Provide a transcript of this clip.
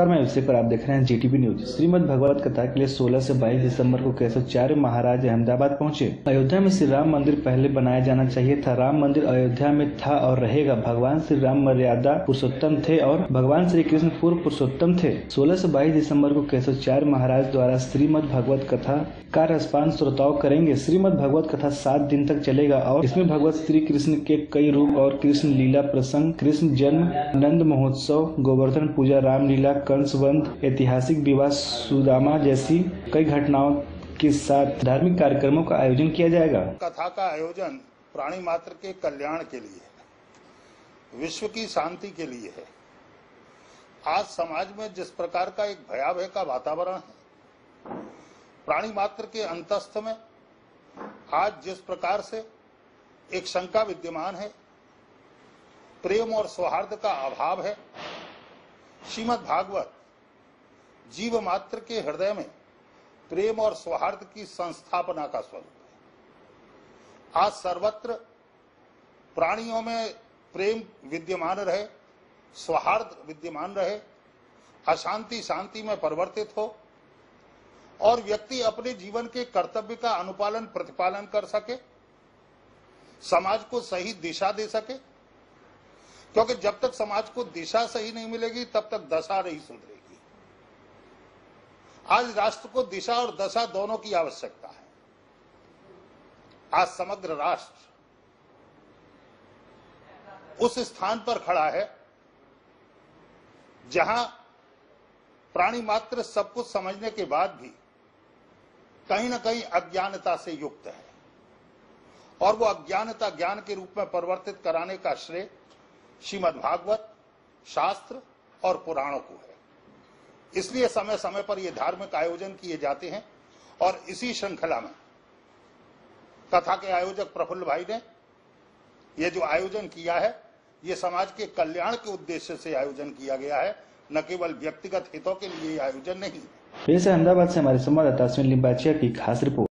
नमस्कार, मैं अभिषेक और आप देख रहे हैं जीटीवी न्यूज़। श्रीमद भगवत कथा के लिए 16 से 22 दिसंबर को केशवचार्य महाराज अहमदाबाद पहुँचे? अयोध्या में श्री राम मंदिर पहले बनाया जाना चाहिए था। राम मंदिर अयोध्या में था और रहेगा। भगवान श्री राम मर्यादा पुरुषोत्तम थे और भगवान श्री कृष्ण पूर्व पुरुषोत्तम थे। 16 से बाईस दिसंबर को केशवचार्य महाराज द्वारा श्रीमद भगवत कथा का रसपान श्रोताओं करेंगे? श्रीमद भगवत कथा सात दिन तक चलेगा और इसमें भगवत श्री कृष्ण के कई रूप और कृष्ण लीला प्रसंग, कृष्ण जन्म, नंद महोत्सव, गोवर्धन पूजा, रामलीला कंसवंत ऐतिहासिक विवाह सुदामा जैसी कई घटनाओं के साथ धार्मिक कार्यक्रमों का आयोजन किया जाएगा। कथा का आयोजन प्राणी मात्र के कल्याण के लिए है, विश्व की शांति के लिए है। आज समाज में जिस प्रकार का एक भयावह का वातावरण है, प्राणी मात्र के अंतस्थ में आज जिस प्रकार से एक शंका विद्यमान है, प्रेम और सौहार्द का अभाव है श्रीमद भागवत, जीव मात्र के हृदय में प्रेम और सौहार्द की संस्थापना का स्वरूप है। आज सर्वत्र प्राणियों में प्रेम विद्यमान रहे, सौहार्द विद्यमान रहे, अशांति शांति में परिवर्तित हो, और व्यक्ति अपने जीवन के कर्तव्य का अनुपालन, प्रतिपालन कर सके, समाज को सही दिशा दे सके क्योंकि जब तक समाज को दिशा सही नहीं मिलेगी, तब तक दशा नहीं सुधरेगी। आज राष्ट्र को दिशा और दशा दोनों की आवश्यकता है। आज समग्र राष्ट्र उस स्थान पर खड़ा है, जहाँ प्राणी मात्र सब कुछ समझने के बाद भी कहीं ना कहीं अज्ञानता से युक्त है और वो अज्ञानता ज्ञान के रूप में परिवर्तित कराने का श्रेय श्रीमद भागवत शास्त्र और पुराणों को है। इसलिए समय समय पर ये धार्मिक आयोजन किए जाते हैं और इसी श्रृंखला में कथा के आयोजक प्रफुल्ल भाई ने ये जो आयोजन किया है, ये समाज के कल्याण के उद्देश्य से आयोजन किया गया है, न केवल व्यक्तिगत हितों के लिए आयोजन नहीं पेश है अहमदाबाद से हमारे संवाददाता अश्विन लिम्बाचिया की खास रिपोर्ट।